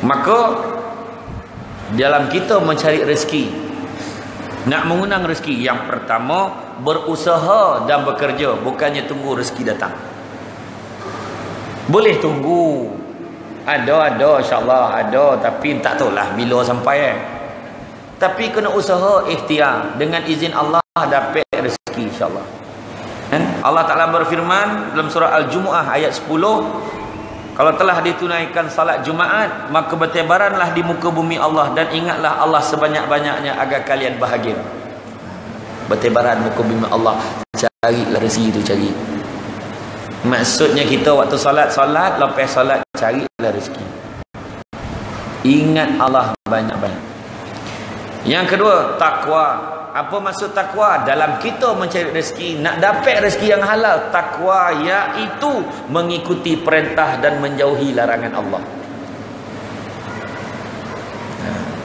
maka dalam kita mencari rezeki nak mengundang rezeki yang pertama berusaha dan bekerja. Bukannya tunggu rezeki datang. Boleh tunggu. Ada ada insyaallah ada. Tapi tak tahulah bila sampai eh. Tapi kena usaha ikhtiar. Dengan izin Allah dapat rezeki insyaallah. Kan? Allah Taala berfirman dalam surah al-jumuah ayat 10 kalau telah ditunaikan salat Jumaat maka bertebaranlah di muka bumi Allah dan ingatlah Allah sebanyak-banyaknya agar kalian bahagia. Bertebaran muka bumi Allah carilah rezeki itu cari. Maksudnya kita waktu salat salat lepas salat carilah rezeki. Ingat Allah banyak-banyak. Yang kedua, takwa. Apa maksud takwa? Dalam kita mencari rezeki, nak dapat rezeki yang halal, takwa iaitu mengikuti perintah dan menjauhi larangan Allah.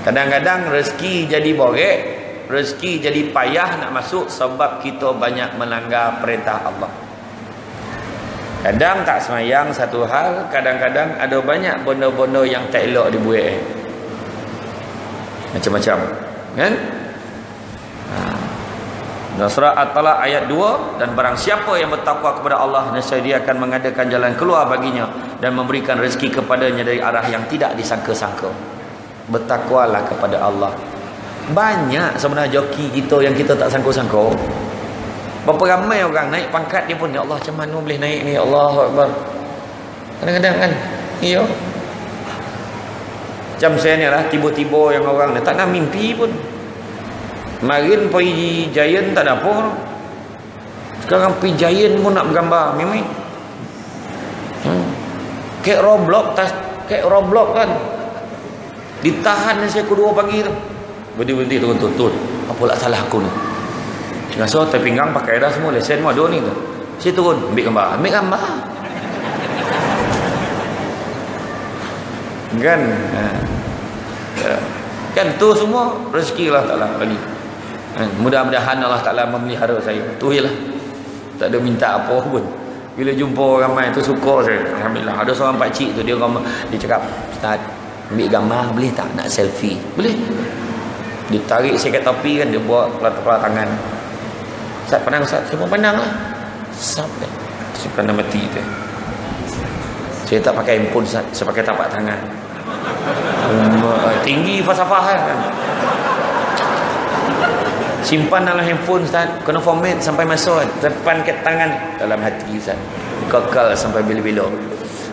Kadang-kadang rezeki jadi borek, rezeki jadi payah nak masuk sebab kita banyak melanggar perintah Allah. Kadang tak semayang satu hal, kadang-kadang ada banyak benda-benda yang tak elok dibuat. Macam-macam kan ha. Dalam surah At-Talaq ayat 2 dan barang siapa yang bertakwa kepada Allah nescaya dia akan mengadakan jalan keluar baginya dan memberikan rezeki kepadanya dari arah yang tidak disangka-sangka. Bertakwalah kepada Allah. Banyak sebenarnya joki kita yang kita tak sangka-sangka. Berapa ramai orang naik pangkat dia pun ya Allah macam mana boleh naik ni? Allah Akbar. Kadang-kadang kan iya. Macam saya ni lah tiba-tiba yang orang ni tak nak mimpi pun Marin pergi Giant tak ada apa. Sekarang pergi Giant pun nak bergambar mimi hmm. kek Roblox tas kek Roblox kan. Ditahan saya kedua pagi tu. Berhenti-berhenti turun-turun apa lah salah aku ni? So tapi pinggang pakai dah semua lesen semua dua ni tu. Saya turun ambil gambar ambil gambar. Kan? Ha. Kan tu semua rezeki Allah Ta'ala bagi kan? Mudah-mudahan Allah Ta'ala memelihara saya. Tu lah. Tak ada minta apa pun. Bila jumpa ramai tu suka saya. Alhamdulillah. Ada seorang pakcik tu dia dia cakap Ustaz ambil gambar boleh tak nak selfie? Boleh. Dia tarik saya kat topi kan dia buat pelat-pelat tangan. Ustaz pandang Ustaz. Saya pun pandang lah. Sampai saya pandang mati tu saya tak pakai handphone Ustaz. Saya pakai tapak tangan. Tinggi falsafah kan simpan dalam handphone Ustaz. Kena format sampai masa depan ke tangan. Dalam hati Ustaz. Kekal sampai bila-bila.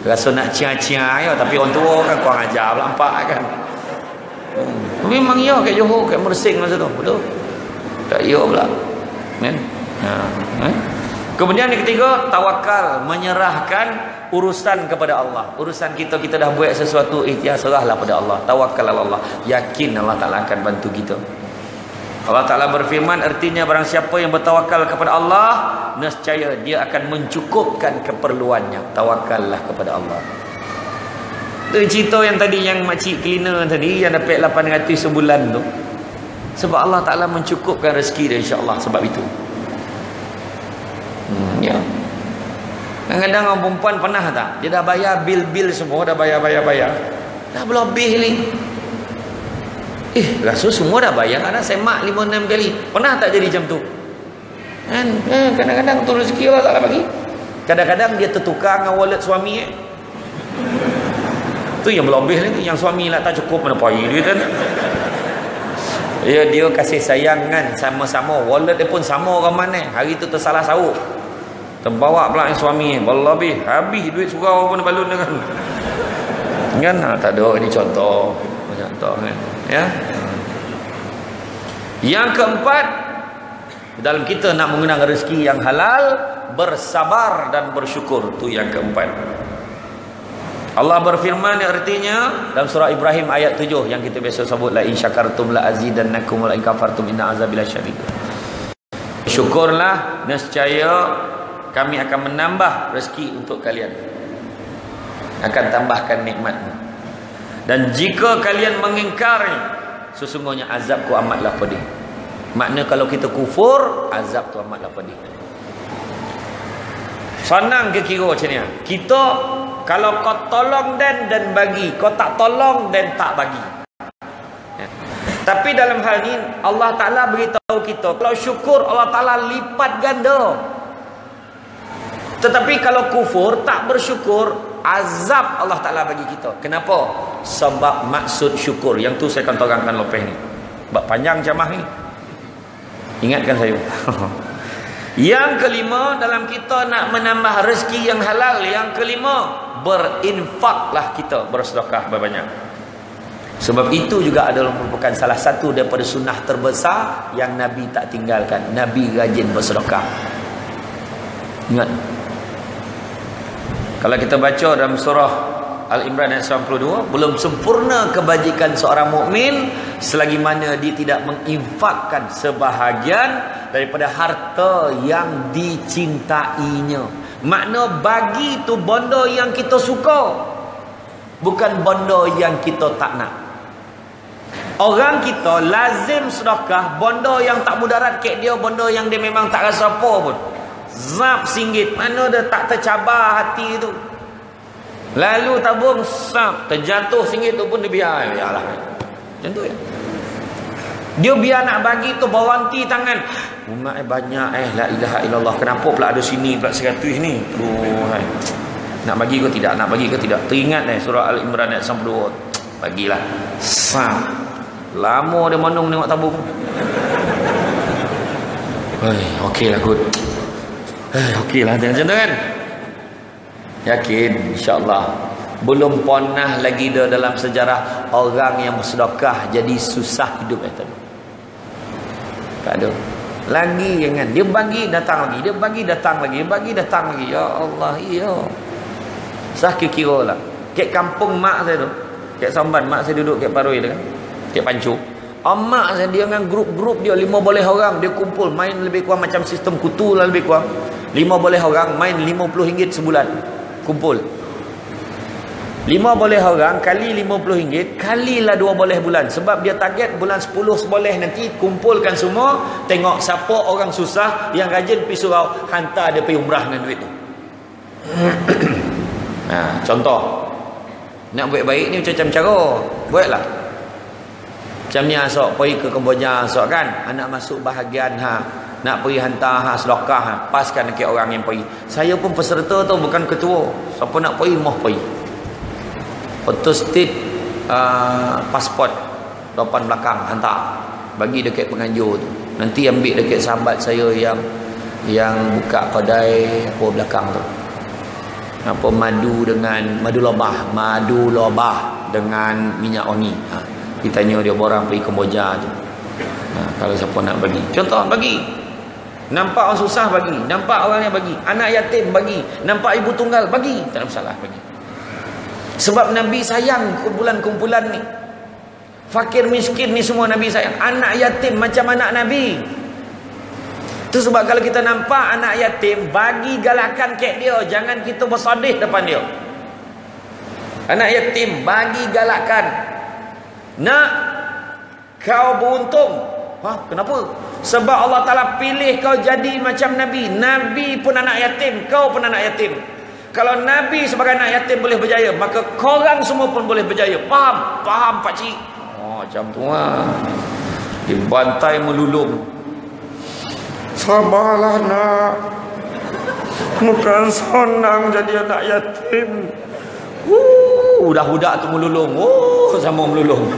Rasa nak cia-cia ya. Tapi orang tua kan kurang ajar nampak kan? Hmm. memang ya kat Johor kat Mersing masa tu. Betul? Tak ya pula. Kan? Ha. Kemudian yang ketiga tawakal menyerahkan urusan kepada Allah. Urusan kita kita dah buat sesuatu ikhtiar serahlah pada Allah. Tawakal Allah yakin Allah Taala akan bantu kita Allah Taala berfirman artinya barang siapa yang bertawakal kepada Allah nescaya dia akan mencukupkan keperluannya tawakallah kepada Allah itu cerita yang tadi yang makcik cleaner tadi yang dapat 800 sebulan tu sebab Allah Taala mencukupkan rezeki dia insya-Allah sebab itu hmm, ya Kadang-kadang orang perempuan pernah tak? Dia dah bayar bil-bil semua, dah bayar-bayar-bayar. Dah berlebih ni. Eh, rasa semua dah bayar. Ada semak lima enam kali. Pernah tak jadi macam tu? Kan? Eh, kadang-kadang tu rezeki Allah tak bagi. Kadang-kadang dia tertukar dengan wallet suami. Eh. Tu yang berlebih ni. Yang suami lah tak cukup mana payah dia kan. Ya, dia kasih sayang kan sama-sama. Wallet dia pun sama orang mana. Hari tu tersalah sahur. Terbawa pula yang suami Wallahi Habis duit surau pun balun kan Kan ha, Tak ada Ini contoh Contoh kan Ya? Yang keempat Dalam kita nak menggunakan rezeki yang halal Bersabar dan bersyukur. Itu yang keempat. Allah berfirman yang artinya dalam surah Ibrahim ayat 7 yang kita biasa sebut la in syakartum la azidannakum wa la in kafartum inna azabi lasyadid. Syukurlah nescaya kami akan menambah rezeki untuk kalian. Akan tambahkan nikmatmu dan jika kalian mengingkari sesungguhnya azabku amatlah pedih. Makna kalau kita kufur azab tu amatlah pedih. Senang ke kira macam ni? Kita kalau kau tolong dan dan bagi. Kau tak tolong dan tak bagi. Ya. tapi dalam hal ini Allah Ta'ala beritahu kita kalau syukur Allah Ta'ala lipat ganda tetapi kalau kufur tak bersyukur azab Allah Ta'ala bagi kita kenapa? sebab maksud syukur yang tu saya akan terangkan lepas ni sebab panjang jamah ni ingatkan saya Yang kelima dalam kita nak menambah rezeki yang halal. Yang kelima berinfaklah kita bersedekah banyak. Sebab itu juga adalah merupakan salah satu daripada sunnah terbesar yang Nabi tak tinggalkan. Nabi rajin bersedekah. Ingat. Kalau kita baca dalam surah Al-Imran ayat 92 belum sempurna kebajikan seorang mukmin selagi mana dia tidak menginfakkan sebahagian daripada harta yang dicintainya. Makna bagi tu benda yang kita suka bukan benda yang kita tak nak. Orang kita lazim sedekah benda yang tak mudarat ke dia benda yang dia memang tak rasa apa pun. Zap singgit mana dia tak tercabar hati tu. Lalu tabung sap terjatuh singgit tu pun dia biar biarlah. Macam tu ya. Dia biar nak bagi tu bawanti tangan. Umat eh banyak eh la ilaha illallah. Kenapa pula ada sini pula 100 ni? Aduh hai. Nak bagi ke tidak? Nak bagi ke tidak? Teringat eh surah Al-Imran ayat 92. Bagilah. Sap. Lama dia manung tengok tabung. Hei, okeylah good. Eh, okeylah macam tu kan? Yakin insya-Allah. Belum pernah lagi dah dalam sejarah orang yang bersedekah jadi susah hidup itu. Tak ada. Lagi jangan dia bagi datang lagi, dia bagi datang lagi, dia bagi datang lagi. Ya Allah, ya. Sah kira lah. Kek kampung mak saya tu. Kek Samban mak saya duduk kek Paroi tu kan. Kek Pancu. Amak saya dia dengan grup-grup dia lima boleh orang dia kumpul main lebih kurang macam sistem kutu lah lebih kurang. Lima boleh orang main lima puluh ringgit sebulan. Kumpul. Lima boleh orang kali lima puluh ringgit kalilah dua boleh bulan. Sebab dia target bulan sepuluh seboleh nanti kumpulkan semua tengok siapa orang susah yang rajin pergi surau hantar dia pergi umrah dengan duit tu. Ha, contoh. Nak buat baik ni macam-macam cara. Buatlah. Macam ni asok pergi ke Kemboja asok kan? Anak masuk bahagian ha nak pergi hantar ha sedekah ha paskan dekat orang yang pergi. Saya pun peserta tu bukan ketua. Siapa nak pergi mau pergi. Auto state uh, pasport depan belakang hantar. Bagi dekat penganjur tu. Nanti ambil dekat sahabat saya yang yang buka kedai apa belakang tu. Apa madu dengan madu lobah madu lobah dengan minyak wangi. Ha ditanya dia orang pergi Kemboja tu? Ha, kalau siapa nak bagi. Contoh bagi Nampak orang susah bagi. Nampak orang yang bagi. Anak yatim bagi. Nampak ibu tunggal bagi. Tak ada masalah bagi. Sebab Nabi sayang kumpulan-kumpulan ni. Fakir miskin ni semua Nabi sayang. Anak yatim macam anak Nabi. Itu sebab kalau kita nampak anak yatim, bagi galakan kek dia. Jangan kita bersadih depan dia. Anak yatim, bagi galakan. Nak kau beruntung. Ha, kenapa? Sebab Allah Ta'ala pilih kau jadi macam Nabi. Nabi pun anak yatim. Kau pun anak yatim. Kalau Nabi sebagai anak yatim boleh berjaya. Maka korang semua pun boleh berjaya. Faham? Faham pakcik? Oh macam tu lah. Dibantai melulung. Sabarlah nak. Bukan senang jadi anak yatim. Uh, udah-udah tu melulung. Oh, sama melulung.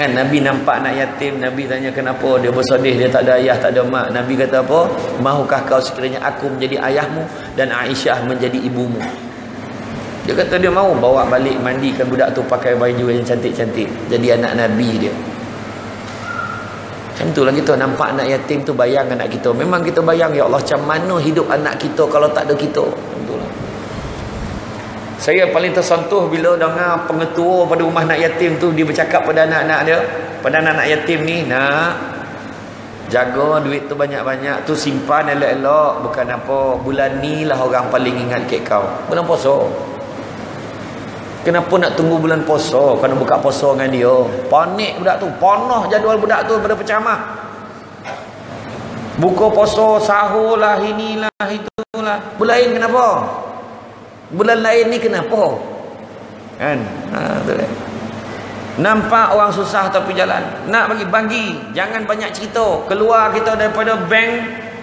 Kan Nabi nampak anak yatim, Nabi tanya kenapa dia bersedih, dia tak ada ayah, tak ada mak. Nabi kata apa? Mahukah kau sekiranya aku menjadi ayahmu dan Aisyah menjadi ibumu? Dia kata dia mau bawa balik mandikan budak tu pakai baju yang cantik-cantik. Jadi anak Nabi dia. Macam itulah kita nampak anak yatim tu bayang anak kita. Memang kita bayang ya Allah macam mana hidup anak kita kalau tak ada kita. Saya paling tersentuh bila dengar pengetua pada rumah anak yatim tu dia bercakap pada anak-anak dia, pada anak-anak yatim ni, nak jaga duit tu banyak-banyak, tu simpan elok-elok, bukan apa, bulan ni lah orang paling ingat ke kau. Bulan puasa. Kenapa nak tunggu bulan puasa? Kena buka puasa dengan dia. Panik budak tu, panah jadual budak tu pada pecamah. Buka puasa, sahur lah, inilah, itu lah. Bulan kenapa? Bulan lain ni kenapa? Kan? Ha, kan. Nampak orang susah tapi jalan. Nak bagi bagi, jangan banyak cerita. Keluar kita daripada bank,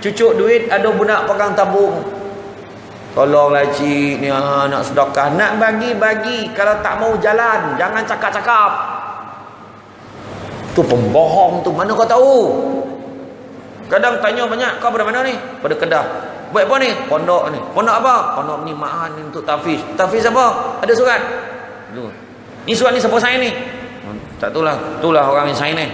cucuk duit, ada budak pegang tabung. Tolonglah cik ni ha, nak sedekah. Nak bagi bagi. Kalau tak mau jalan, jangan cakap-cakap. Tu pembohong tu mana kau tahu? Kadang tanya banyak, kau pada mana ni? Pada Kedah. Buat apa ni? Pondok ni. Pondok apa? Pondok ni maan ni untuk tafiz. Tafiz apa? Ada surat. Ni surat ni siapa sign ni? Tak tahu lah. Itulah orang yang sign ni.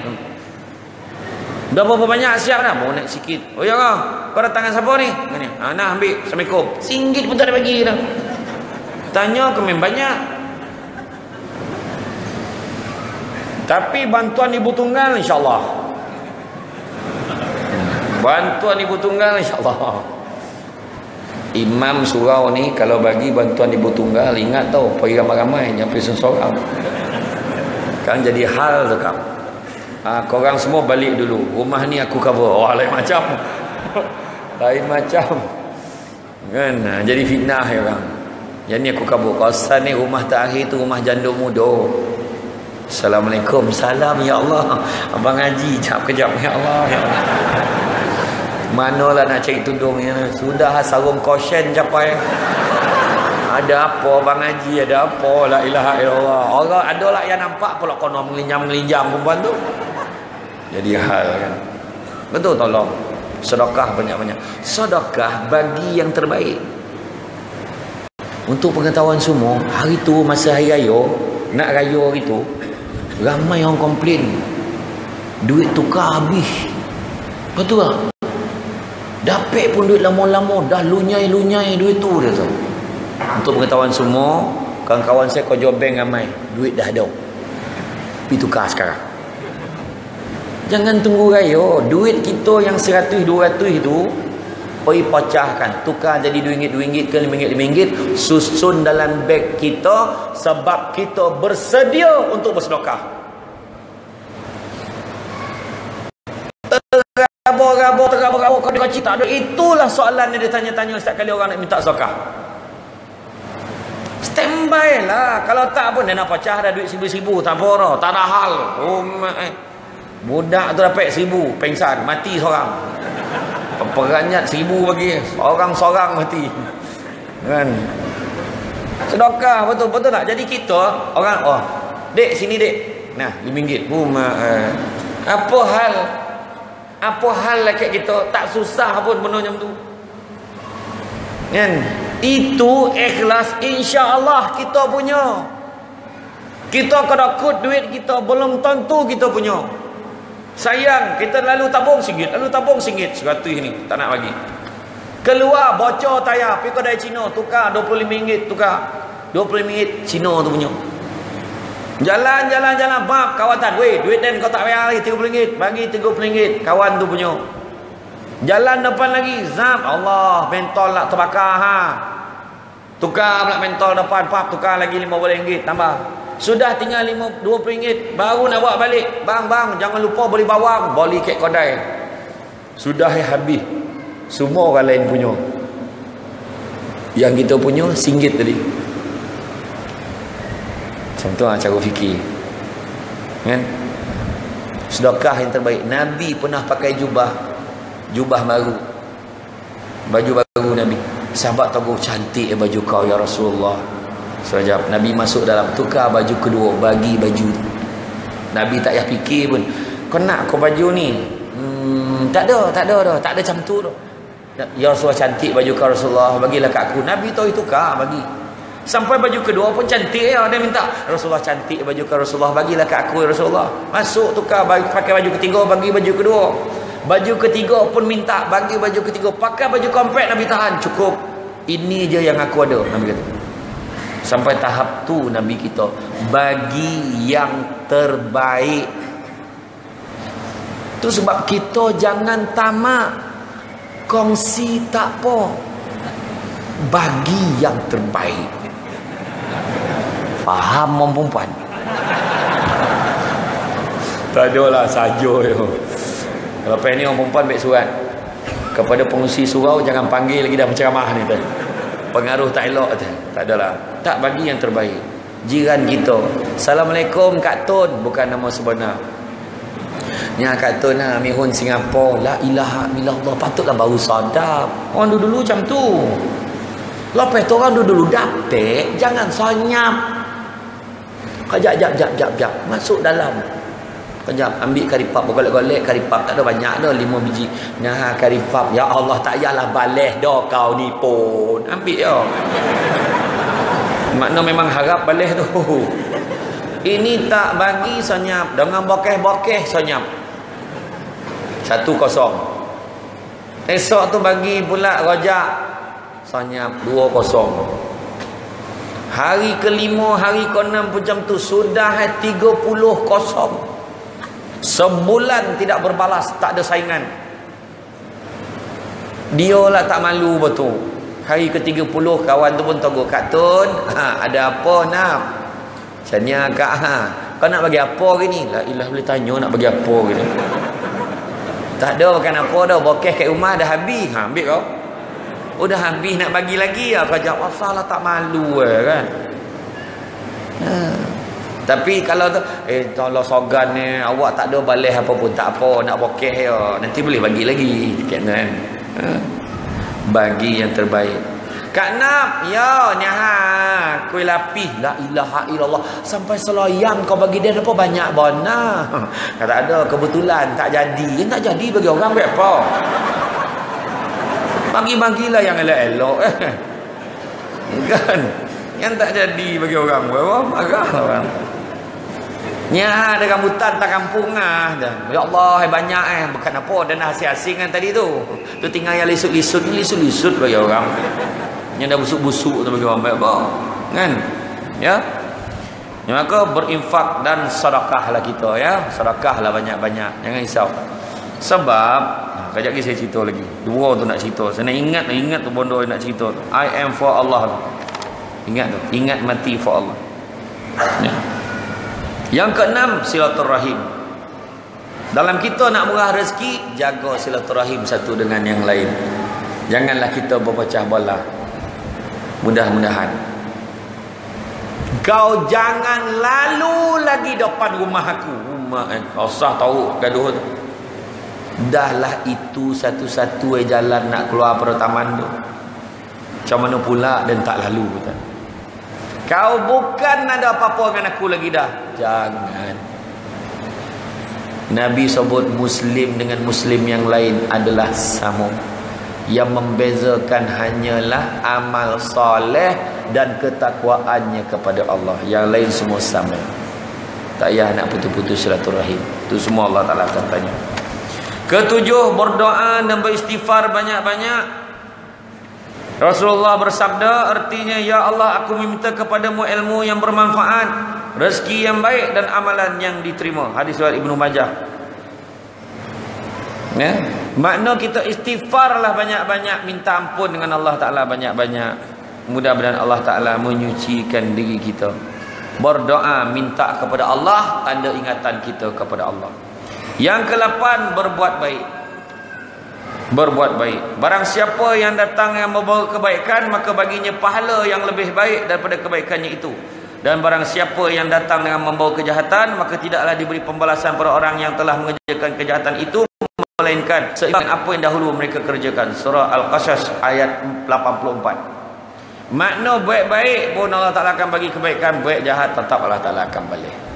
Dah berapa banyak siap dah? Mau naik sikit. Oh ya kau? Kau datang dengan siapa ni? Ni. Ha, nah ambil. Assalamualaikum. Singgit pun tak ada bagi dah. Tanya ke banyak. Tapi bantuan ibu tunggal insyaAllah. Bantuan ibu tunggal insyaAllah. Imam surau ni kalau bagi bantuan ibu tunggal ingat tau pergi ramai-ramai nyampe seseorang. Kan jadi hal tu kan ha, korang semua balik dulu. Rumah ni aku cover. Oh lain macam. Lain macam. Kan? Ha, jadi fitnah ya orang. Yang ni aku cover. Kawasan ni rumah terakhir tu rumah jandung muda. Assalamualaikum. Salam ya Allah. Abang Haji jap kejap ya Allah ya Allah Manalah nak cari tudung ya. Sudah sarung kosyen capai. Ada apa Bang Haji? Ada apa? La ilaha illallah. Orang ada lah yang nampak pula kono melinjam-melinjam perempuan tu. Jadi hal kan. Betul tolong. Sedekah banyak-banyak. Sedekah bagi yang terbaik. Untuk pengetahuan semua, hari tu masa hari raya, nak raya hari tu, ramai orang komplain. Duit tukar habis. Betul tak? Dapat pun duit lama-lama dah lunyai-lunyai duit tu dia tu. Untuk pengetahuan semua, kawan-kawan saya kau jual bank ramai, duit dah ada. Pi tukar sekarang. Jangan tunggu raya, duit kita yang 100 200 tu pergi pecahkan, tukar jadi RM2 ke RM5 susun dalam beg kita sebab kita bersedia untuk bersedekah. Dikoci tak ada. Itulah soalan yang dia tanya-tanya setiap kali orang nak minta zakah. Standby lah. Kalau tak pun dia nak pecah dah duit seribu-seribu. Tak apa. Tak ada hal. Oh. Budak tu dapat seribu. Pengsan. Mati seorang. Peranyat seribu bagi. Seorang-seorang mati. Kan? Sedekah betul betul tak? Jadi kita orang oh, dek sini dek. Nah, RM5. Rumah eh. Apa hal apa hal laki kita tak susah pun benda macam tu. Kan? Itu ikhlas insya-Allah kita punya. Kita kena kut duit kita belum tentu kita punya. Sayang kita lalu tabung singgit lalu tabung singgit. Seratus ni tak nak bagi. Keluar bocor tayar. Pergi kedai Cina tukar 25 ringgit tukar. 25 ringgit Cina tu punya Jalan, jalan, jalan. Maaf, kawatan. Weh, duit dan kau tak bayar lagi. RM30. Bagi RM30. Kawan tu punya. Jalan depan lagi. Zap. Allah, mentol nak terbakar. Ha. Tukar pula mentol depan. Pap, tukar lagi RM50. Tambah. Sudah tinggal RM20. Baru nak buat balik. Bang, bang, jangan lupa beli bawang. Boli kek kodai. Sudah habis. Semua orang lain punya. Yang kita punya, singgit tadi. Tu lah cara fikir. Kan? Sedekah yang terbaik. Nabi pernah pakai jubah. Jubah baru. Baju baru Nabi. Sahabat tahu cantik ya baju kau ya Rasulullah. Sekejap. Nabi masuk dalam tukar baju kedua. Bagi baju. Nabi tak payah fikir pun. Kau nak kau baju ni? Hmm, tak ada, tak ada dah. Tak ada macam tu dah. Ya Rasulullah cantik baju kau Rasulullah. Bagilah kat aku. Nabi tahu itu kah bagi. Sampai baju kedua pun cantik ya dia minta. Rasulullah cantik baju ke Rasulullah bagilah ke aku ya Rasulullah. Masuk tukar pakai baju ketiga bagi baju kedua. Baju ketiga pun minta bagi baju ketiga. Pakai baju komplit Nabi tahan cukup. Ini je yang aku ada Nabi kata. Sampai tahap tu Nabi kita bagi yang terbaik. Tu sebab kita jangan tamak kongsi tak apa. Bagi yang terbaik. Faham orang perempuan? Tak ada lah Kalau pengen ni orang perempuan baik surat. Kepada pengusi surau jangan panggil lagi dah penceramah ni tu pengaruh tak elok tu tak adalah. Tak bagi yang terbaik. Jiran kita. Assalamualaikum Kak Tun. Bukan nama sebenar. Nya Kak Tun lah Mihun Singapura. La ilaha illallah. Patutlah baru sadap. Orang dulu-dulu macam tu. Lepas tu orang dulu-dulu dapet. Jangan sonyap Kejap, jap, jap, jap, jap Masuk dalam. Kejap, ambil karipap Bergolek-golek. Karipap Tak ada banyak dah. Lima biji. Nah, karipap. Ya Allah, tak payahlah balik dah kau ni pun. Ambil ya. Makna memang harap balik tu. Ini tak bagi sonyap Dengan bokeh-bokeh sonyap Satu kosong. Esok tu bagi pula rojak. Sanyap dua kosong Hari kelima, hari keenam macam tu. Sudah tiga puluh kosong. Sebulan tidak berbalas Tak ada saingan. Dia lah tak malu betul. Hari ke tiga puluh kawan tu pun tunggu Kak Tun ha, Ada apa nak? Sanya kak ha. Kau nak bagi apa ke ni? Lah ilah boleh tanya nak bagi apa ke ni. Tak ada makan apa dah Bokeh kat rumah dah habis. Ha, Ambil kau Udah habis nak bagi lagi ya. Kau jawab salah tak malu eh, kan. Ha. Tapi kalau tu eh tolong sogan ni awak tak ada balas apa pun tak apa nak bokeh ya. Nanti boleh bagi lagi kan. Ha. Bagi yang terbaik. Kak Nap, ya nyaha kuih lapis la ilaha illallah sampai seloyang kau bagi dia apa banyak bona. Kata ada kebetulan tak jadi. Yang tak jadi bagi orang apa? Bagi-bagilah yang elok-elok eh. Kan? Yang tak jadi bagi orang berapa? Marah orang. Nya ada rambutan tak kampung ah. Ya Allah, banyak eh. Bukan apa dan hasil-hasil kan tadi tu. Tu tinggal yang lisut-lisut lisut-lisut bagi orang. Yang dah busuk-busuk tu bagi orang apa? Kan? Ya? Ya maka berinfak dan sedekahlah kita ya. Sedekahlah banyak-banyak. Jangan risau. Sebab Kejap lagi saya cerita lagi. Dua tu nak cerita. Saya nak ingat, ingat tu bondo nak cerita tu. I am for Allah tu. Ingat tu. Ingat mati for Allah. Ya. Yang keenam, silaturahim. Dalam kita nak murah rezeki, jaga silaturahim satu dengan yang lain. Janganlah kita berpecah belah. Mudah-mudahan. Kau jangan lalu lagi depan rumah aku. Rumah eh. Usah tahu gaduh tu. Dahlah itu satu-satu jalan nak keluar pada taman tu. Macam mana pula dan tak lalu kata. Kau bukan ada apa-apa dengan aku lagi dah. Jangan. Nabi sebut muslim dengan muslim yang lain adalah sama. Yang membezakan hanyalah amal soleh dan ketakwaannya kepada Allah. Yang lain semua sama. Tak payah nak putus-putus silaturahim. Itu semua Allah Ta'ala akan tanya. Ketujuh berdoa dan beristighfar banyak-banyak. Rasulullah bersabda artinya ya Allah aku meminta kepadamu ilmu yang bermanfaat, rezeki yang baik dan amalan yang diterima. Hadis riwayat Ibnu Majah. Ya. Makna kita istighfarlah banyak-banyak minta ampun dengan Allah Taala banyak-banyak. Mudah-mudahan Allah Taala menyucikan diri kita. Berdoa minta kepada Allah tanda ingatan kita kepada Allah. Yang ke-8 berbuat baik. Berbuat baik. Barang siapa yang datang yang membawa kebaikan maka baginya pahala yang lebih baik daripada kebaikannya itu. Dan barang siapa yang datang dengan membawa kejahatan maka tidaklah diberi pembalasan pada orang yang telah mengerjakan kejahatan itu melainkan seimbang apa yang dahulu mereka kerjakan. Surah Al-Qasas ayat 84. Makna baik-baik pun Allah Taala akan bagi kebaikan, baik jahat tetap Allah Taala akan balik.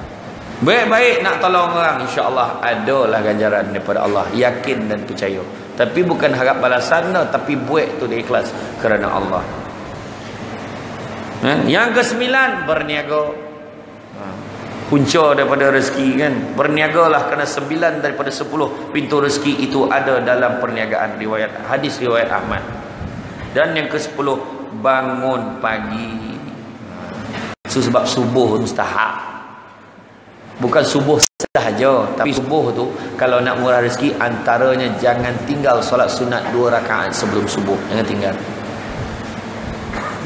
Baik-baik nak tolong orang insya-Allah adalah ganjaran daripada Allah, yakin dan percaya. Tapi bukan harap balasan dah, tapi buat tu dia ikhlas kerana Allah. Ha? Yang kesembilan berniaga. Ha. Punca daripada rezeki kan. Berniagalah kerana sembilan daripada sepuluh pintu rezeki itu ada dalam perniagaan riwayat hadis riwayat Ahmad. Dan yang ke sepuluh bangun pagi. Ha. Sebab subuh mustahak. Bukan subuh sahaja Tapi subuh tu Kalau nak murah rezeki Antaranya jangan tinggal Solat sunat dua rakaat sebelum subuh. Jangan tinggal.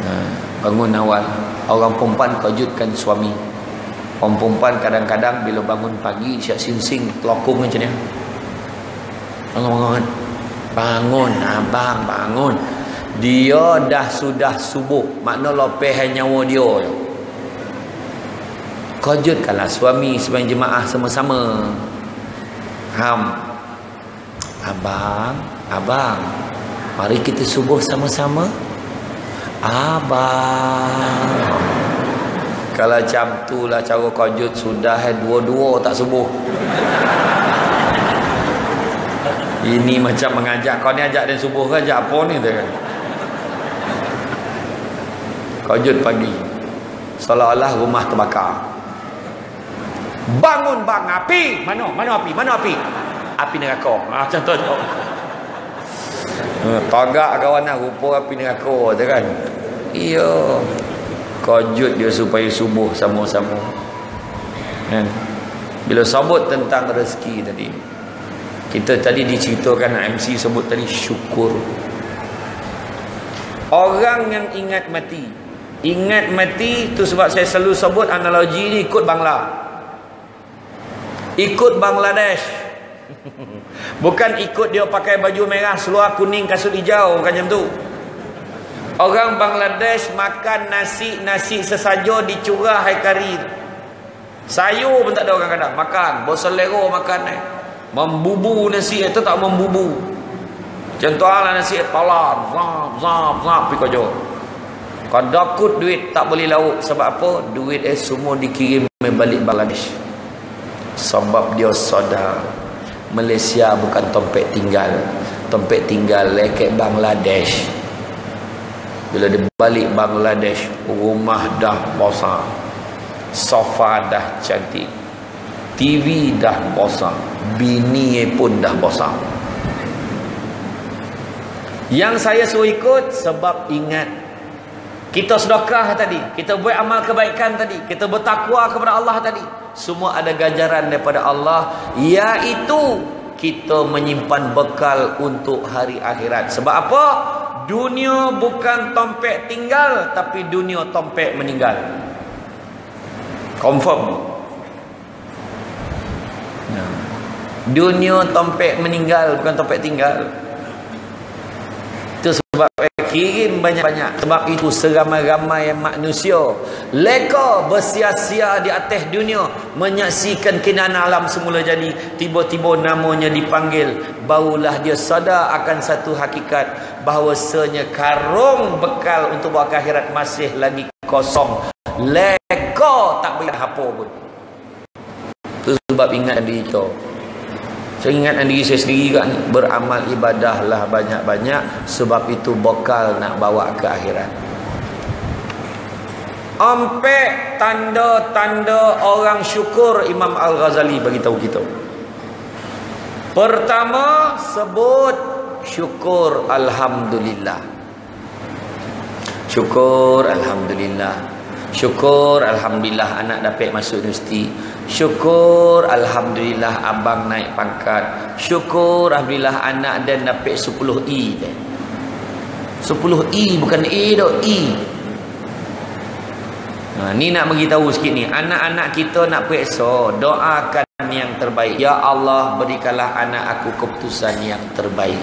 Ha, Bangun awal. Orang perempuan kejutkan suami. Orang perempuan kadang-kadang Bila bangun pagi Siap sing-sing Telokong macam ni. Bangun-bangun. Bangun abang bangun. Dia dah sudah subuh. Makna lopeh nyawa dia kejutkanlah suami sebagai jemaah sama-sama. Ham abang abang mari kita subuh sama-sama. Abang. Kalau macam tu lah cara kejut sudah dua-dua tak subuh. Ini macam mengajak kau ni ajak dan subuh ke ajak apa ni Kajut pagi. Seolah-olah rumah terbakar. Bangun bang api. Mana? Mana api? Mana api? Api neraka. Ah contoh tu. Hmm, tagak kawan nak rupa api neraka tu kan. Iya. Kajut dia supaya subuh sama-sama. Kan? Bila sebut tentang rezeki tadi. Kita tadi diceritakan MC sebut tadi syukur. Orang yang ingat mati Ingat mati tu sebab saya selalu sebut analogi ni ikut Bangla. Ikut Bangladesh. Bukan ikut dia pakai baju merah, seluar kuning, kasut hijau, bukan macam tu. Orang Bangladesh makan nasi nasi sesaja dicurah hai kari. Sayur pun tak ada orang kadang makan, boselero makan eh. Membubu nasi itu tak membubu. Contohnya nasi talar, zap zap zap pi kau kalau dakut duit tak boleh lauk sebab apa? Duit eh semua dikirim balik Bangladesh. Sebab dia sadar Malaysia bukan tompek tinggal. Tompek tinggal leket Bangladesh. Bila dia balik Bangladesh, rumah dah bosan. Sofa dah cantik. TV dah bosan. Bini pun dah bosan. Yang saya suruh ikut sebab ingat kita sedekah tadi, kita buat amal kebaikan tadi, kita bertakwa kepada Allah tadi. Semua ada ganjaran daripada Allah, iaitu kita menyimpan bekal untuk hari akhirat. Sebab apa? Dunia bukan tompek tinggal, tapi dunia tompek meninggal. Confirm. Dunia tompek meninggal, bukan tompek tinggal. Sebab kirim banyak-banyak. Sebab itu seramai-ramai manusia leka bersia-sia di atas dunia menyaksikan kenan alam semula jadi. Tiba-tiba namanya dipanggil. Barulah dia sadar akan satu hakikat bahawasanya karung bekal untuk buat akhirat masih lagi kosong. Leka tak boleh apa pun. Itu sebab ingat diri kita saya ingat diri saya sendiri juga ni beramal ibadahlah banyak-banyak sebab itu bekal nak bawa ke akhirat. Empat tanda-tanda orang syukur Imam Al-Ghazali bagi tahu kita. Pertama sebut syukur alhamdulillah. Syukur alhamdulillah. Syukur alhamdulillah anak dapat masuk universiti. Syukur Alhamdulillah abang naik pangkat. Syukur Alhamdulillah anak dan dapat 10 E 10 E bukan A dok E. Ha, Ni nak beritahu sikit ni. Anak-anak kita nak periksa Doakan yang terbaik. Ya Allah berikanlah anak aku keputusan yang terbaik.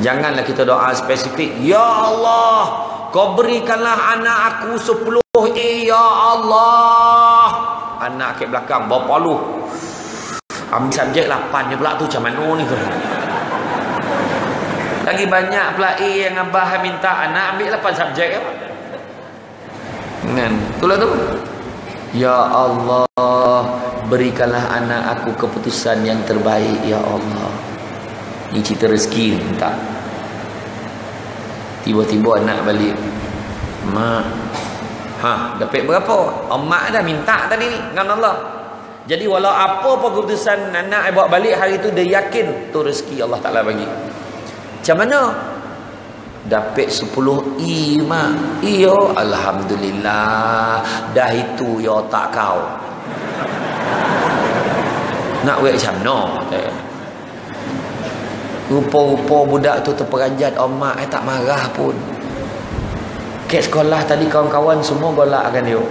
Janganlah kita doa spesifik Ya Allah Kau berikanlah anak aku 10 E Ya Allah anak kat belakang bawa palu ambil subjek 8 je pula tu macam mana ni tu? Lagi banyak pula A yang abah minta anak ambil 8 subjek ya? kan? Itulah tu. Ya Allah berikanlah anak aku keputusan yang terbaik ya Allah. Ini cerita rezeki minta tiba-tiba anak balik mak Ha, dapat berapa? Emak dah minta tadi ni dengan Allah. Jadi walau apa pun keputusan anak buat balik hari tu dia yakin tu rezeki Allah Taala bagi. Macam mana? Dapat 10 i mak. Iyo alhamdulillah. Dah itu ya tak kau. Nak buat macam no? Rupa-rupa budak tu terperanjat omak eh tak marah pun. Kat sekolah tadi kawan-kawan semua golak akan dia.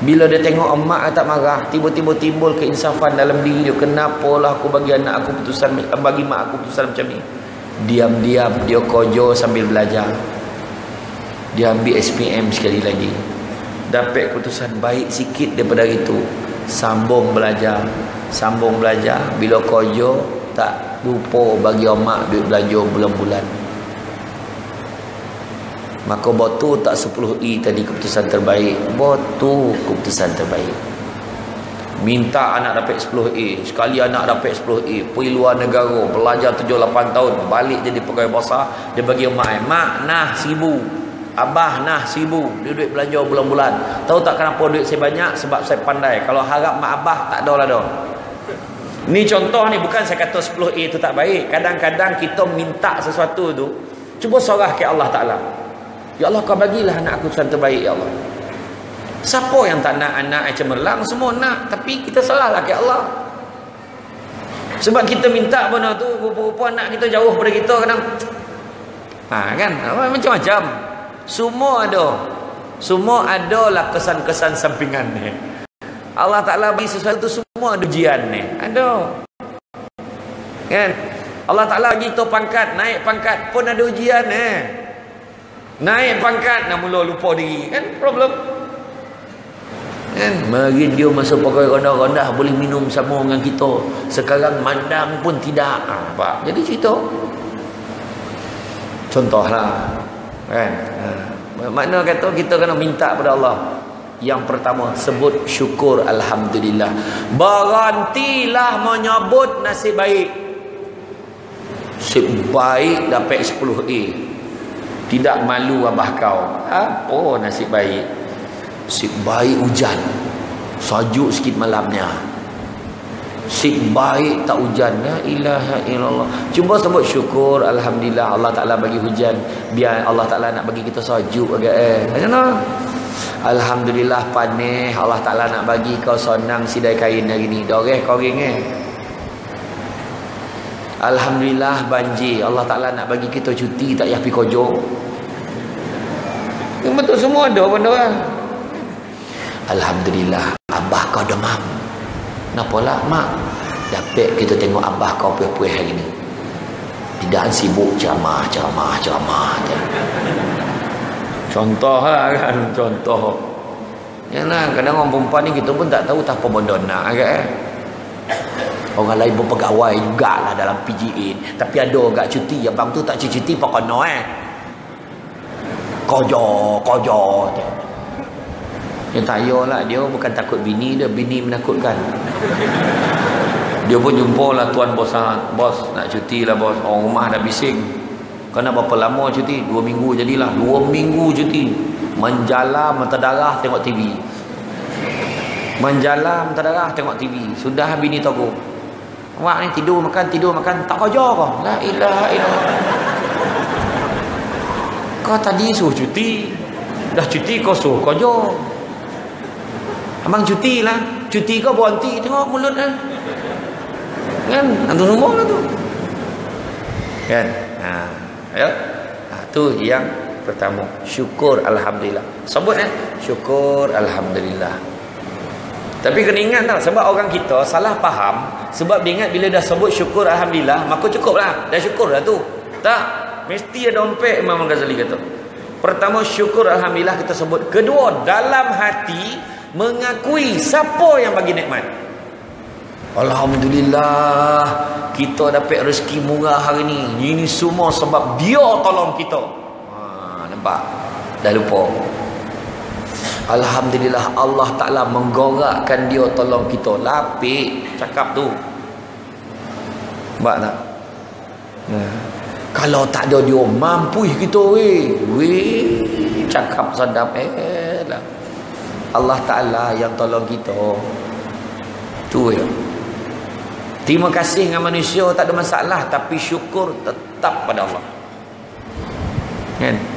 bila dia tengok emak tak marah tiba-tiba timbul keinsafan dalam diri dia. Kenapa lah aku bagi anak aku putusan bagi mak aku putusan macam ni? Diam-diam dia kojo sambil belajar. Dia ambil SPM sekali lagi. Dapat keputusan baik sikit daripada itu sambung belajar. Sambung belajar. Bila kojo tak lupa bagi emak duit belanja bulan-bulan maka botu tak 10i tadi keputusan terbaik. Botu keputusan terbaik. Minta anak dapat 10A sekali anak dapat 10A pergi luar negara belajar 7-8 tahun balik jadi pegawai besar dia bagi emak mak nah seribu. Abah nah seribu. Dia duit belanja bulan-bulan. Tahu tak kenapa duit saya banyak? Sebab saya pandai. Kalau harap mak abah tak ada lah dah. Ni contoh ni bukan saya kata 10A itu tak baik. Kadang-kadang kita minta sesuatu tu cuba sorah ke Allah Ta'ala Ya Allah kau bagilah anak aku yang terbaik Ya Allah. Siapa yang tak nak anak yang cemerlang? Semua nak Tapi kita salahlah ke Allah. Sebab kita minta benda tu Rupa-rupa anak kita jauh pada kita kadang ha, kan? Macam-macam. Semua ada. Semua adalah kesan-kesan sampingan ni. Allah Ta'ala bagi sesuatu semua ada ujian ni. Ada. Kan? Allah Ta'ala bagi tu pangkat Naik pangkat pun ada ujian ni. Naik pangkat nak mula lupa diri kan problem. Kan mari dia masuk pokok rendah-rendah boleh minum sama dengan kita. Sekarang mandang pun tidak. Apa? Jadi cerita. Contohlah. Kan? Ha. Makna kata kita kena minta pada Allah. Yang pertama sebut syukur alhamdulillah. Berhentilah menyebut nasib baik. Nasib baik dapat 10A tidak malu abah kau. Apa nasib baik. Nasib baik hujan. Sajuk sikit malamnya. Nasib baik tak hujan. Ya ilaha illallah. Cuba sebut syukur alhamdulillah Allah Taala bagi hujan. Biar Allah Taala nak bagi kita sajuk agak eh macam alhamdulillah panih Allah Taala nak bagi kau sonang sidai kain hari ni. Doreh kau eh Alhamdulillah banjir. Allah Ta'ala nak bagi kita cuti tak payah pergi kojok. Betul semua ada benda lah Alhamdulillah Abah kau demam. Kenapa lah mak? Dapat kita tengok abah kau puih-puih hari ni. Tidak sibuk ceramah ceramah ceramah Contoh lah kan Contoh. Ya lah kadang orang perempuan ni kita pun tak tahu tak apa benda nak kan Orang lain pun pegawai jugalah dalam PGA Tapi ada agak cuti. Abang tu tak cuti Pokok no eh. Kojo Kojo. Ya tak lah Dia bukan takut bini dia. Bini menakutkan. Dia pun jumpa lah tuan bos Bos. Nak cuti lah bos. Orang rumah dah bising. Kau nak berapa lama cuti? Dua minggu jadilah. Dua minggu cuti. Menjalam Mata darah tengok TV Menjalam Mata darah tengok TV Sudah bini tahu Awak ni tidur makan tidur makan tak kerja kau. La ilaha illallah. Kau tadi suruh cuti. Dah cuti kau suruh kerja. Abang cuti lah. Cuti kau berhenti tengok mulut lah. Kan? Antu semua kan tu. Kan? Ha. Ya. Ha, tu yang pertama. Syukur Alhamdulillah. Sebut eh. Syukur Alhamdulillah. Tapi kena ingat tak sebab orang kita salah faham sebab dia ingat bila dah sebut syukur alhamdulillah maka cukup lah dah syukur dah tu. Tak, mesti ada ompek Imam Ghazali kata. Pertama syukur alhamdulillah kita sebut. Kedua dalam hati mengakui siapa yang bagi nikmat. Alhamdulillah kita dapat rezeki murah hari ni. Ini semua sebab dia tolong kita. Ha, nampak? Dah lupa. Alhamdulillah Allah Ta'ala menggorakkan dia tolong kita lapik. Cakap tu. Nampak tak? Ya. kalau tak ada dia mampu kita weh. Weh cakap sedap eh lah. Allah Ta'ala yang tolong kita. Tu ya terima kasih dengan manusia tak ada masalah tapi syukur tetap pada Allah. Kan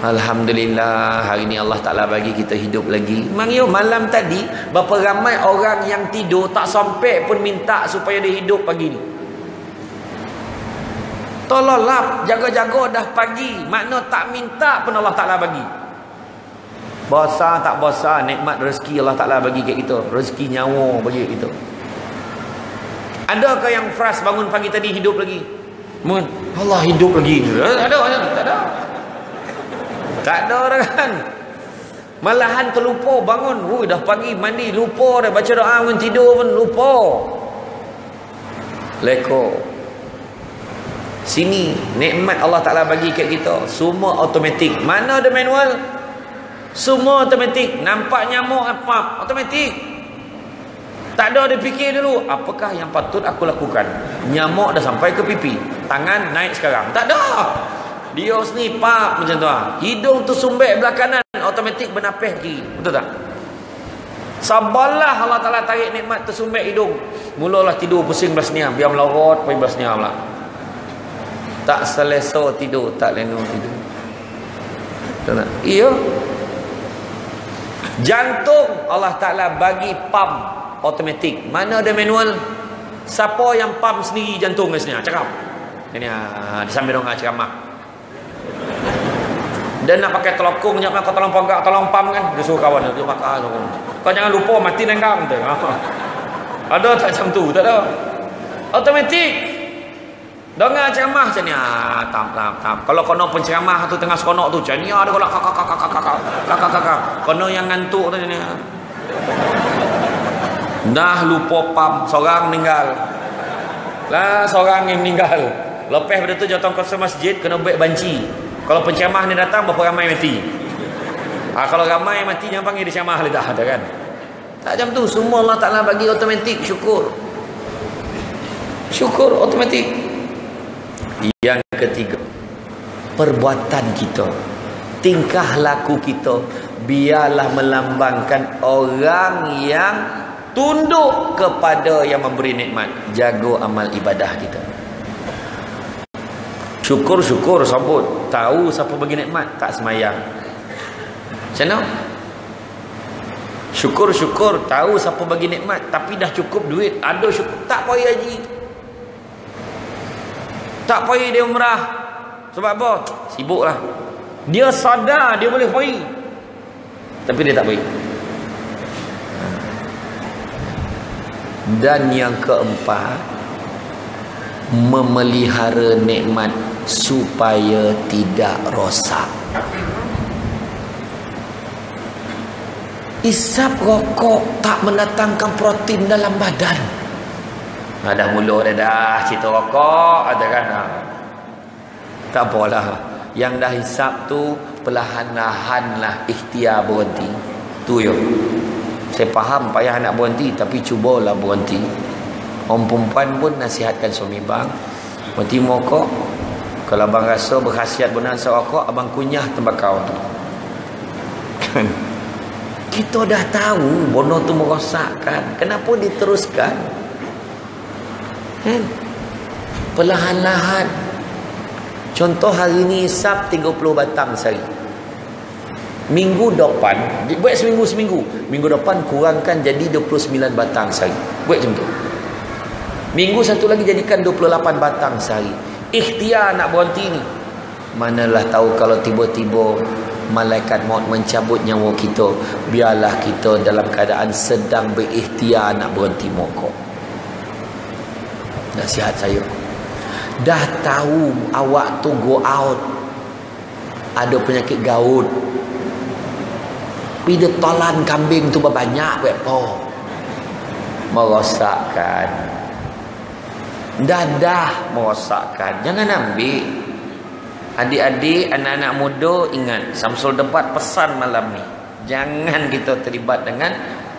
Alhamdulillah hari ni Allah Ta'ala bagi kita hidup lagi Memang ya malam tadi Berapa ramai orang yang tidur Tak sampai pun minta supaya dia hidup pagi ni Tolonglah jaga-jaga dah pagi Makna tak minta pun Allah Ta'ala bagi Besar tak besar nikmat rezeki Allah Ta'ala bagi kat kita. Rezeki nyawa bagi kita. Adakah yang fras bangun pagi tadi hidup lagi? Mun, Allah hidup lagi. Ada ada? Tak ada. Tak ada orang kan. Malahan terlupa bangun. Ui, dah pagi mandi lupa dah baca doa bangun tidur pun lupa. Leko. Sini nikmat Allah Taala bagi kat kita semua automatik. Mana ada manual? Semua automatik. Nampak nyamuk apa? Automatik. Tak ada dia fikir dulu. Apakah yang patut aku lakukan? Nyamuk dah sampai ke pipi. Tangan naik sekarang. Tak ada. Dia sini pak macam tu. Ah. Hidung tu sumbek belah kanan. Automatik bernapis kiri. Betul tak? Sabarlah Allah Ta'ala tarik nikmat tersumbek hidung. Mulalah tidur pusing belas niam. Biar melorot pun belas niam lah. Tak selesa tidur. Tak lengur tidur. Betul tak? Iya. Jantung Allah Ta'ala bagi pump automatik. Mana ada manual? Siapa yang pump sendiri jantung kat sini? Ah, cakap. Ini ah, samping orang ceramah. Dan nak pakai telokong Sekejap kau tolong pangkat Tolong pump kan Dia suruh kawan Dia pakai Kau jangan lupa Mati nengkang Ada tak macam tu Tak ada Automatik Dengar ceramah macam ni. Ah, tam tam tam. Kalau kono penceramah tu tengah seronok tu, macam ni ada kalau kakak kakak kakak kakak kakak kakak. Kono yang ngantuk tu ni. Dah lupa pam, seorang meninggal. Lah seorang yang meninggal. Lepas pada tu jatuh kuasa masjid kena baik banci. Kalau penceramah ni datang berapa ramai mati. Ah kalau ramai mati jangan panggil dia ceramah lah dah ada kan. Tak macam tu, semua Allah Taala bagi automatik syukur. Syukur automatik. Yang ketiga, perbuatan kita, tingkah laku kita biarlah melambangkan orang yang tunduk kepada yang memberi nikmat, jaga amal ibadah kita. Syukur-syukur sambut, tahu siapa bagi nikmat, tak semayang. Macam mana? Syukur-syukur tahu siapa bagi nikmat tapi dah cukup duit, ada syukur, tak payah haji. Tak pergi dia umrah. Sebab apa? Sibuklah. Dia sadar dia boleh pergi. Tapi dia tak pergi. Dan yang keempat, memelihara nikmat supaya tidak rosak. Isap rokok tak mendatangkan protein dalam badan. Ha, dah mula dah dah cerita rokok ada kan? Tak apalah. Yang dah hisap tu perlahan-lahan lah ikhtiar berhenti. Tu yo. Saya faham payah nak berhenti tapi cubalah berhenti orang perempuan pun nasihatkan suami bang berhenti mokok kalau abang rasa berkhasiat benar rokok abang kunyah tembakau tu. Kan? Kita dah tahu bono tu merosakkan kenapa diteruskan? Kan? Perlahan-lahan. Contoh hari ni isap 30 batang sehari. Minggu depan buat seminggu-seminggu. Minggu depan kurangkan jadi 29 batang sehari. Buat macam tu minggu satu lagi jadikan 28 batang sehari. Ikhtiar nak berhenti ni. Manalah tahu kalau tiba-tiba malaikat maut mencabut nyawa kita biarlah kita dalam keadaan sedang berikhtiar nak berhenti mokok. Nasihat saya. Dah tahu awak tu go out. Ada penyakit gaut. Pi dia tolan kambing tu berbanyak apa merosakkan dadah merosakkan jangan ambil adik-adik anak-anak muda ingat Samsul debat pesan malam ni jangan kita terlibat dengan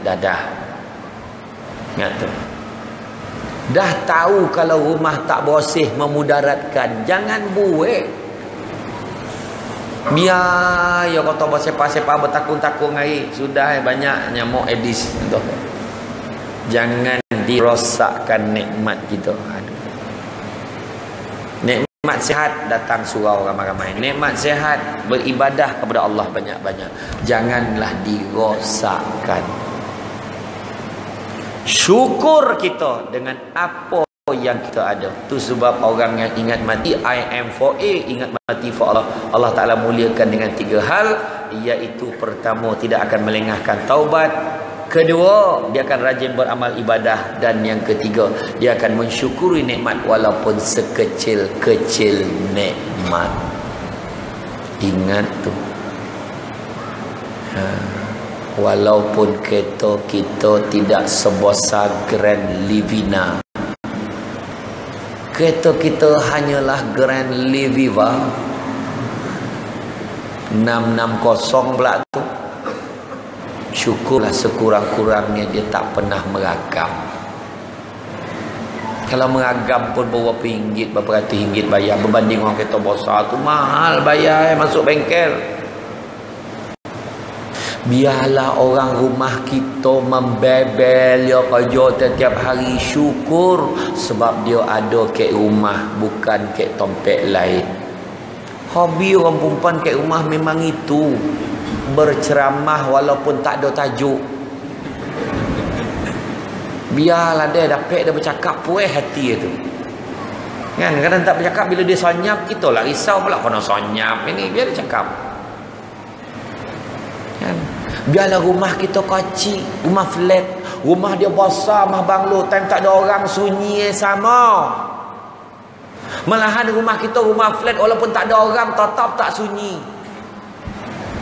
dadah ingat tu Dah tahu kalau rumah tak bersih memudaratkan. Jangan buat. Biar ya kata bersepah-sepah bertakun-takun air. Sudah eh, banyak nyamuk edis. Jangan dirosakkan nikmat kita. Nikmat sehat datang surau ramai-ramai. Nikmat sehat beribadah kepada Allah banyak-banyak. Janganlah dirosakkan syukur kita dengan apa yang kita ada tu sebab orang yang ingat mati I am for A ingat mati for Allah Allah Ta'ala muliakan dengan tiga hal iaitu pertama tidak akan melengahkan taubat kedua dia akan rajin beramal ibadah dan yang ketiga dia akan mensyukuri nikmat walaupun sekecil-kecil nikmat. Ingat tu. Ha. walaupun kita kita tidak sebesar Grand Livina. Kereta kita hanyalah Grand Liviva 660 pula tu syukurlah sekurang-kurangnya dia tak pernah meragam. Kalau meragam pun berapa ringgit berapa ratus ringgit bayar. Berbanding orang kereta besar tu mahal bayar eh, masuk bengkel. Biarlah orang rumah kita membebel dia kerja setiap hari. Syukur sebab dia ada ke rumah bukan ke tempat lain. Hobi orang perempuan ke rumah memang itu berceramah walaupun tak ada tajuk. Biarlah dia dapat dia bercakap puas hati itu kan kadang tak bercakap bila dia sonyap kita lah risau pula kena sonyap. Ini biar dia cakap. Kan? Biarlah rumah kita kecil rumah flat. Rumah dia besar rumah banglo time tak ada orang sunyi sama. Malahan rumah kita rumah flat walaupun tak ada orang tetap tak sunyi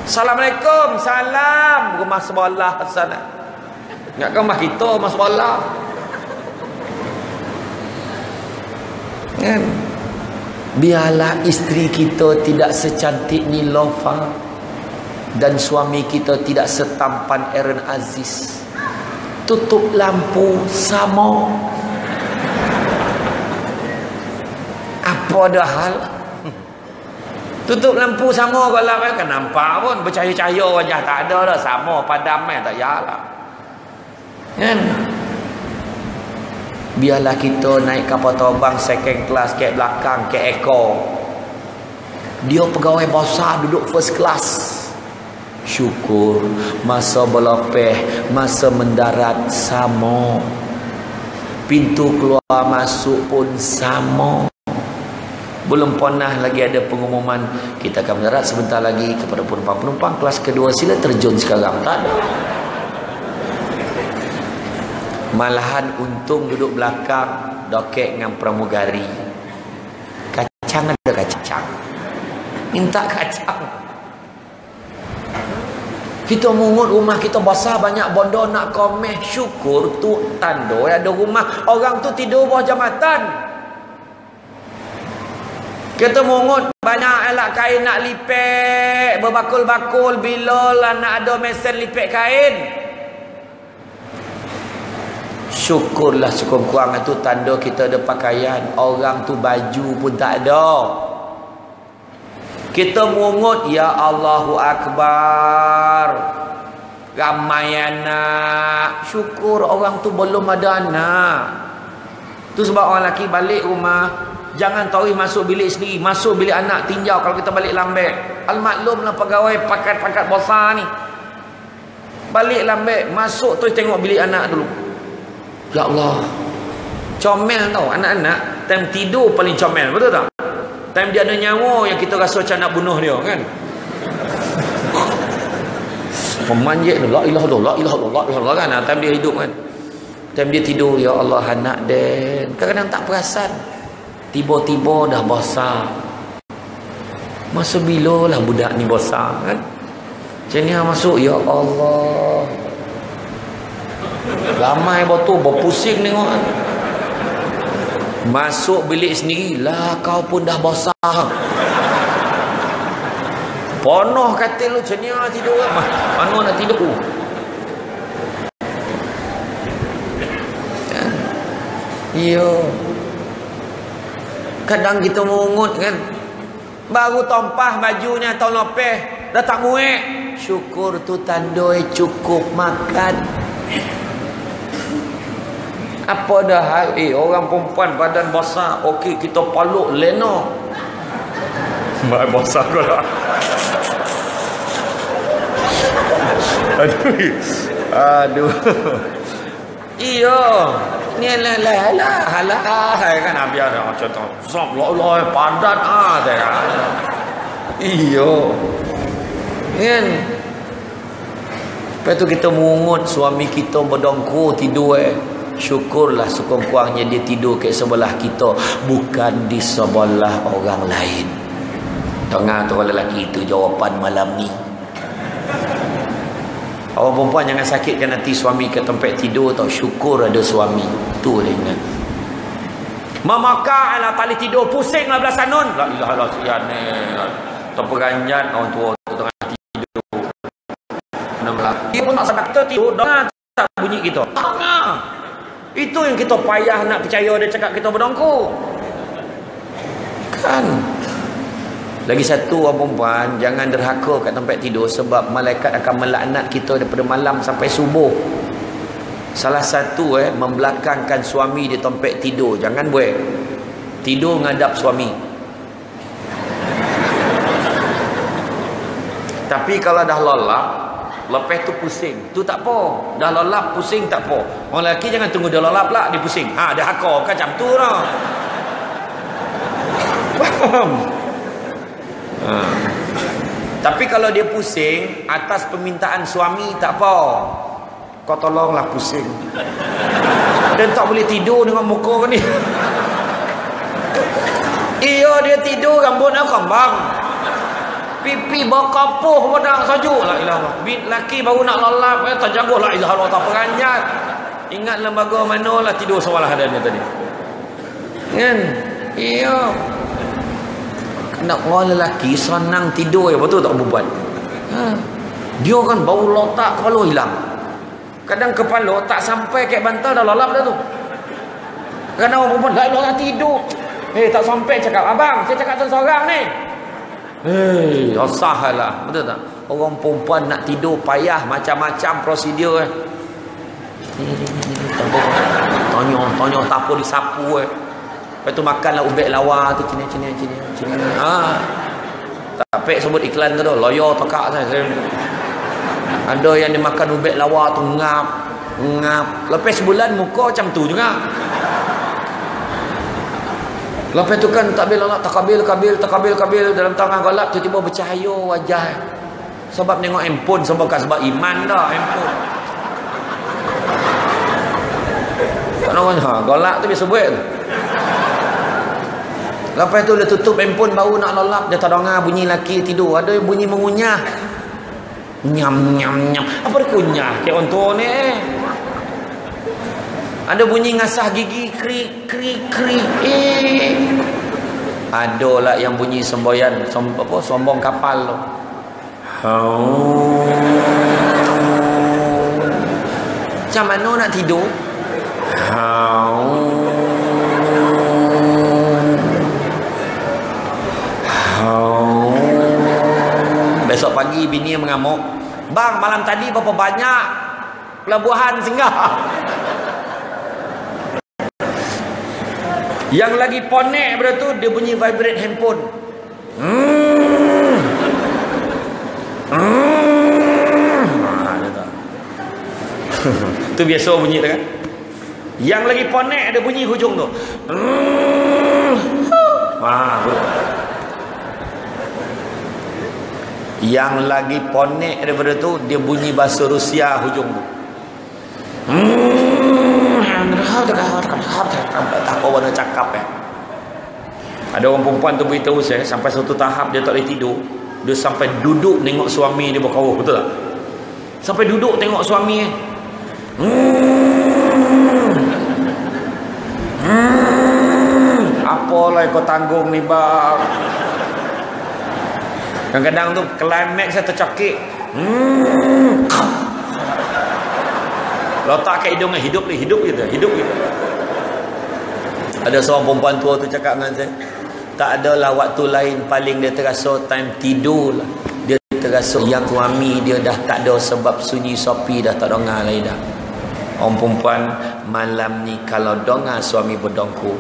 Assalamualaikum. Salam. Rumah sebelah sana. Ingat rumah kita rumah sebelah. Kan? Biarlah isteri kita tidak secantik Nilofa dan suami kita tidak setampan Aaron Aziz. Tutup lampu sama. Apa dah hal? Tutup lampu sama kalau kan nampak pun bercahaya-cahaya wajah tak ada dah sama padam eh tak yalah. Kan? Biarlah kita naik kapal terbang second class ke belakang ke ekor. Dia pegawai besar duduk first class. Syukur masa berlepeh, masa mendarat sama. Pintu keluar masuk pun sama belum pernah lagi ada pengumuman. Kita akan mendarat sebentar lagi kepada penumpang-penumpang kelas kedua sila terjun sekarang. Tak ada. Malahan untung duduk belakang doket dengan pramugari. Kacang ada kacang. Minta kacang. Kita mungut rumah kita besar banyak bondo nak komeh. Syukur tu tanda ada rumah. Orang tu tidur bawah jambatan kita mungut banyak elak kain nak lipek berbakul-bakul bila lah nak ada mesin lipek kain. Syukurlah sekurang-kurang itu tanda kita ada pakaian. Orang tu baju pun tak ada. Kita mungut ya Allahu Akbar. Ramai anak. Syukur orang tu belum ada anak. Tu sebab orang lelaki balik rumah Jangan tahu masuk bilik sendiri, masuk bilik anak tinjau kalau kita balik lambek. Al-maklumlah pegawai pakat-pakat besar ni. Balik lambek, masuk terus tengok bilik anak dulu. Ya Allah. Comel tau anak-anak, time tidur paling comel, betul tak? Time dia ada nyawa yang kita rasa macam nak bunuh dia kan. Memanjik tu, la ilaha illallah, la ilaha illallah, la ilaha kan. Time dia hidup kan. Time dia tidur, ya Allah anak dan kadang-kadang tak perasan. Tiba-tiba dah besar. Masa bila lah budak ni besar kan? Macam ni masuk, Ya Allah. Ramai betul, berpusing tengok? Masuk bilik sendiri, lah kau pun dah besar. Ponoh katil lu, lah tidur kan? Mana nak tidur? Ya kadang kita mungut kan? Baru tompah bajunya tahun lepas dah tak muek. Syukur tu tandoi cukup makan. Apa dah hal eh orang perempuan badan besar okey kita paluk leno. Mak besar kau lah aduh. Aduh iya ni lah lah lah lah kan Nabi ada macam tu. Sob lo lo padat ah saya iyo. Kan? Lepas tu kita mengungut suami kita berdongkur tidur eh. Syukurlah sekurang-kurangnya dia tidur ke sebelah kita bukan di sebelah orang lain. Tengah tu lelaki itu jawapan malam ni orang perempuan jangan sakitkan hati suami ke tempat tidur tau syukur ada suami tu dia ingat Memaka ala tali tidur pusing lah belah sanun. La ilaha illallah sian ni. Terperanjat orang tua tu tengah tidur. Nama Dia pun tak sedar kita tidur. Dengar tak bunyi kita. Dengar. Itu yang kita payah nak percaya dia cakap kita berdongku. Kan? Lagi satu orang perempuan, jangan derhaka kat tempat tidur sebab malaikat akan melaknat kita daripada malam sampai subuh. Salah satu eh membelakangkan suami di tempat tidur. Jangan buat. Tidur ngadap suami. Tapi kalau dah lelap, Lepas tu pusing. Tu tak apa. Dah lelap pusing tak apa. Orang lelaki jangan tunggu dia lelap lah dia pusing. Ha dia hakor kan macam tu lah. Faham? Ha. Tapi kalau dia pusing atas permintaan suami tak apa. Kau tolonglah pusing. Dia tak boleh tidur dengan muka ni. Iya dia tidur rambut nak kembang pipi berkapuh pun nak sajuk la ilaha bit laki baru nak lalap eh terjaga la ilaha Allah tak peranjat ingat lembaga mana lah tidur sewalah ada ni tadi kan iya nak orang lelaki senang tidur ya betul tak perempuan ha. dia kan bau lotak kepala hilang kadang kepala tak sampai ke bantal dah lalap dah tu kadang orang perempuan dah tidur eh tak sampai cakap abang saya cakap seorang ni Hei, lah, Betul tak? Orang perempuan nak tidur payah macam-macam prosedur eh. Tanya, tanya tak apa disapu eh. Lepas tu makanlah ubek lawa tu cini cini cini cini. Ha. Tak sebut iklan tu. Loyo tekak saya. Ada yang dimakan ubek lawa tu ngap, ngap. Lepas sebulan muka macam tu juga. Lepas tu kan tak bila nak takabil kabil takabil kabil dalam tangan galak tiba-tiba bercahaya wajah. Sebab tengok handphone sebab kan sebab iman dah handphone. Tak nak ha, galak tu biasa buat tu. Lepas tu dia tutup handphone baru nak lolap dia tak dengar bunyi laki tidur. Ada bunyi mengunyah. Nyam nyam nyam. Apa dia kunyah? Kayak orang tua ni eh. Ada bunyi ngasah gigi krik krik krik. Eh. Ada lah yang bunyi semboyan som, apa sombong kapal tu. Macam mana nak tidur? Oh. Besok pagi bini mengamuk. Bang, malam tadi berapa banyak pelabuhan singgah? Yang lagi ponek pada tu dia bunyi vibrate handphone. Hmm. Hmm. tu biasa bunyi tu kan. Yang lagi ponek ada bunyi hujung tu. Hmm. Ha, Yang lagi ponek daripada tu dia bunyi bahasa Rusia hujung tu. Tak apa mana cakap eh. Ada orang perempuan tu beritahu saya sampai satu tahap dia tak boleh tidur. Dia sampai duduk tengok suami dia berkawah, betul tak? Sampai duduk tengok suami eh. Hmm. Apalah kau tanggung ni bang? Kadang-kadang tu climax saya tercakik. Hmm. Letak kat hidungnya hidup ni, hidup gitu, hidup gitu. Ada seorang perempuan tua tu cakap dengan saya, tak adalah waktu lain paling dia terasa time tidur lah. Dia terasa yang suami dia dah tak ada sebab sunyi sopi dah tak dengar lagi dah. Orang perempuan malam ni kalau dengar suami berdongku.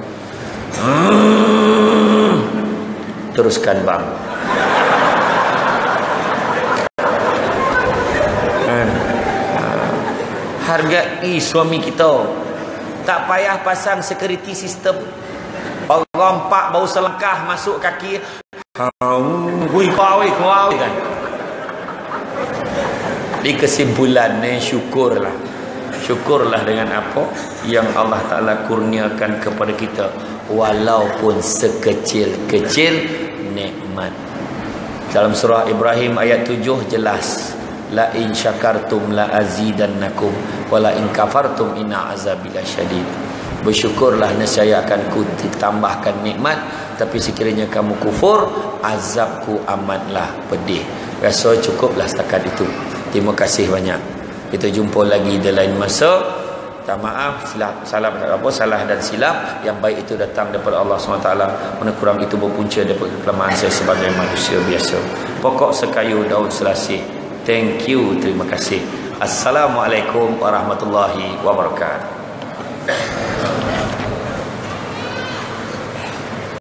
Hmm, teruskan bang. Hargai suami kita. Tak payah pasang security system. Orang empat bau selengkah masuk kaki. Hui kau kau kan? Di kesimpulan ni syukurlah. Syukurlah dengan apa yang Allah Ta'ala kurniakan kepada kita. Walaupun sekecil-kecil nikmat. Dalam surah Ibrahim ayat 7 jelas la in syakartum la azidannakum wa la in kafartum inna azabi lasyadid bersyukurlah nescaya akan ku tambahkan nikmat tapi sekiranya kamu kufur azabku amatlah pedih. Rasa cukuplah setakat itu. Terima kasih banyak. Kita jumpa lagi di lain masa. Tak maaf silap salah apa salah dan silap. Yang baik itu datang daripada Allah SWT. Mana kurang itu berpunca daripada kelemahan saya sebagai manusia biasa. Pokok sekayu daun selasih thank you. Terima kasih. Assalamualaikum warahmatullahi wabarakatuh